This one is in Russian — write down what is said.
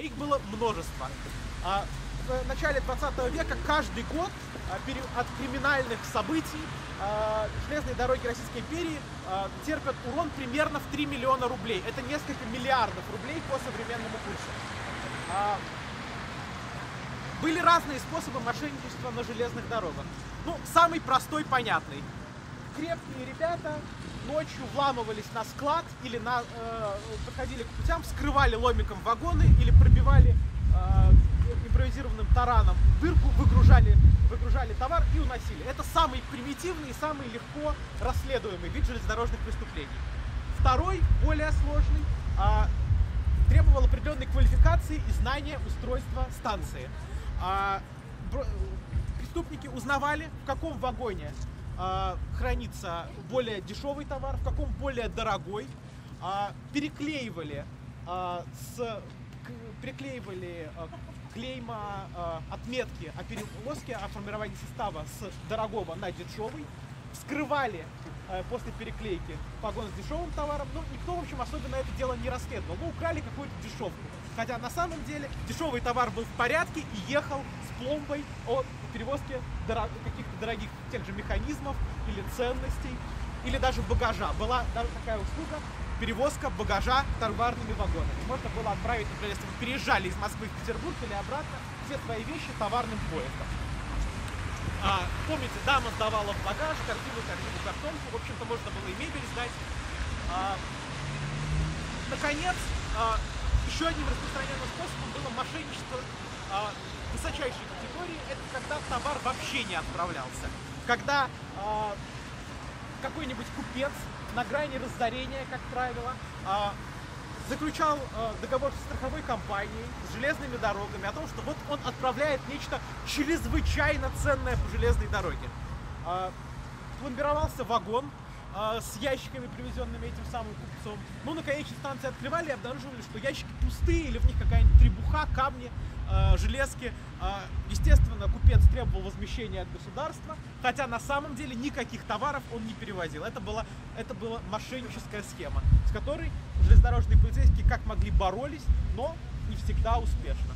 Их было множество. А, в начале 20 века каждый год а, от криминальных событий а, железные дороги Российской империи терпят урон примерно в 3 миллиона рублей. Это несколько миллиардов рублей по современному курсу. Были разные способы мошенничества на железных дорогах. Ну, самый простой, понятный. Крепкие ребята ночью вламывались на склад или на, э, подходили к путям, вскрывали ломиком вагоны или пробивали э, импровизированным тараном дырку, выгружали, выгружали товар и уносили. Это самый примитивный и самый легко расследуемый вид железнодорожных преступлений. Второй, более сложный, э, требовал определенной квалификации и знания устройства станции. Э, преступники узнавали, в каком вагоне э, хранится более дешевый товар, в каком более дорогой. Э, переклеивали э, с переклеивали э, клейма отметки о перевозке, о формировании состава с дорогого на дешевый, вскрывали после переклейки погон с дешевым товаром, но никто, в общем, особенно это дело не расследовал. Ну, украли какую-то дешевку. Хотя на самом деле дешевый товар был в порядке и ехал с пломбой о перевозке каких-то дорогих тех же механизмов или ценностей, или даже багажа. Была даже такая услуга перевозка багажа товарными вагонами. Можно было отправить, например, если вы переезжали из Москвы в Петербург или обратно, все свои вещи товарным поездом. А, помните, дама сдавала в багаж, корзину, корзину, картонку. В общем-то, можно было и мебель сдать. А, наконец, а, еще одним распространенным способом было мошенничество а, высочайшей категории. Это когда товар вообще не отправлялся. Когда а, какой-нибудь купец на грани разорения, как правило, а, заключал а, договор с страховой компанией, с железными дорогами о том, что вот он отправляет нечто чрезвычайно ценное по железной дороге. А, пломбировался вагон с ящиками, привезенными этим самым купцом. Ну, на конечной станции открывали и обнаруживали, что ящики пустые или в них какая-нибудь требуха, камни, э, железки. Э, естественно, купец требовал возмещения от государства, хотя на самом деле никаких товаров он не перевозил. Это была, это была мошенническая схема, с которой железнодорожные полицейские как могли боролись, но не всегда успешно.